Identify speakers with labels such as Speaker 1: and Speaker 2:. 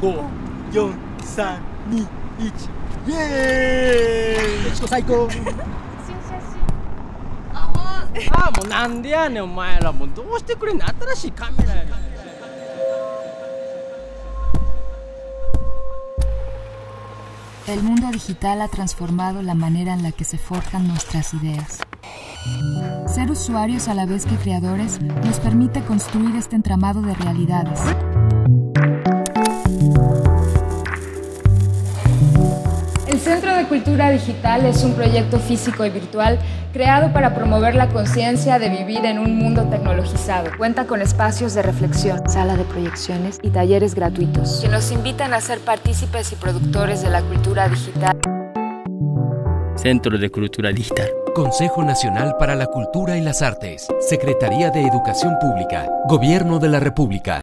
Speaker 1: 5, 4, 3, 2, 1イエーイよしこ最高ああもうなんでやねんお前らもうどうしてくれんの新しいカメラやねん
Speaker 2: El mundo digital ha transformado la manera en la que se forjan nuestras ideas. Ser usuarios a la vez que creadores nos permite construir este entramado de realidades.
Speaker 3: Centro de Cultura Digital es un proyecto físico y virtual creado para promover la conciencia de vivir en un mundo tecnologizado. Cuenta con espacios de reflexión, sala de proyecciones y talleres gratuitos que nos invitan a ser partícipes y productores de la cultura digital.
Speaker 1: Centro de Cultura Digital.
Speaker 4: Consejo Nacional para la Cultura y las Artes. Secretaría de Educación Pública. Gobierno de la República.